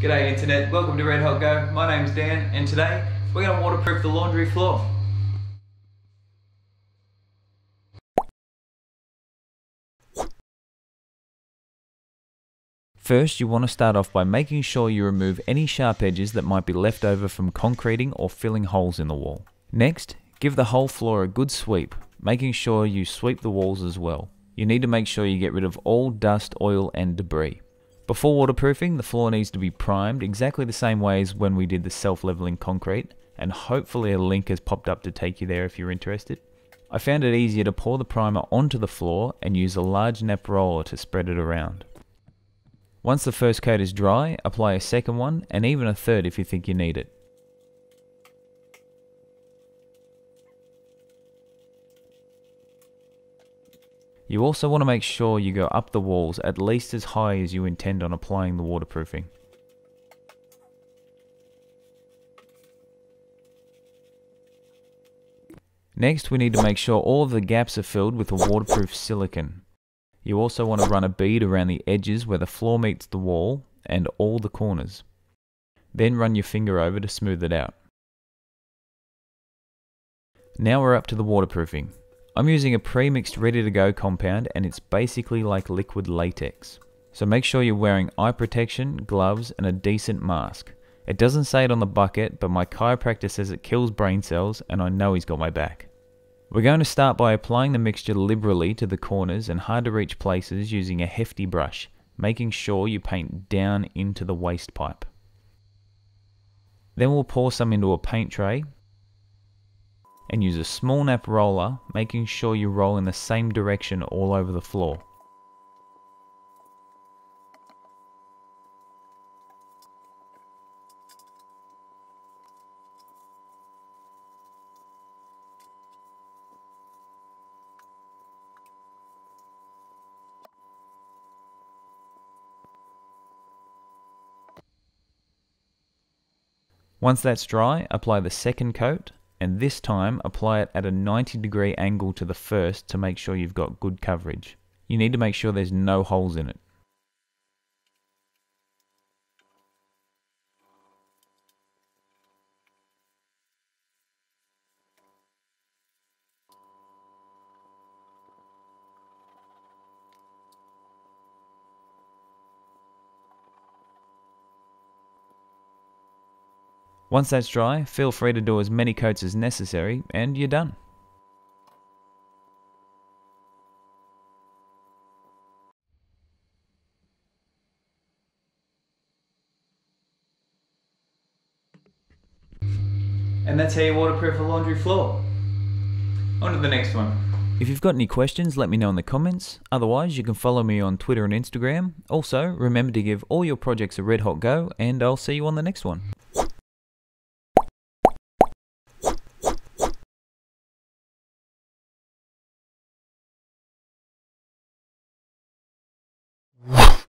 G'day Internet, welcome to Red Hot Go. My name's Dan and today we're going to waterproof the laundry floor. First, you want to start off by making sure you remove any sharp edges that might be left over from concreting or filling holes in the wall. Next, give the whole floor a good sweep, making sure you sweep the walls as well. You need to make sure you get rid of all dust, oil and debris. Before waterproofing, the floor needs to be primed exactly the same way as when we did the self-leveling concrete, and hopefully a link has popped up to take you there if you're interested. I found it easier to pour the primer onto the floor and use a large nap roller to spread it around. Once the first coat is dry, apply a second one and even a third if you think you need it. You also want to make sure you go up the walls at least as high as you intend on applying the waterproofing. Next we need to make sure all of the gaps are filled with a waterproof silicone. You also want to run a bead around the edges where the floor meets the wall and all the corners. Then run your finger over to smooth it out. Now we're up to the waterproofing. I'm using a pre-mixed ready to go compound and it's basically like liquid latex. So make sure you're wearing eye protection, gloves and a decent mask. It doesn't say it on the bucket but my chiropractor says it kills brain cells and I know he's got my back. We're going to start by applying the mixture liberally to the corners and hard to reach places using a hefty brush, making sure you paint down into the waste pipe. Then we'll pour some into a paint tray and use a small nap roller, making sure you roll in the same direction all over the floor. Once that's dry, apply the second coat, and this time apply it at a 90 degree angle to the first to make sure you've got good coverage. You need to make sure there's no holes in it. Once that's dry, feel free to do as many coats as necessary and you're done. And that's how you waterproof a laundry floor. On to the next one. If you've got any questions, let me know in the comments. Otherwise, you can follow me on Twitter and Instagram. Also, remember to give all your projects a red hot go, and I'll see you on the next one.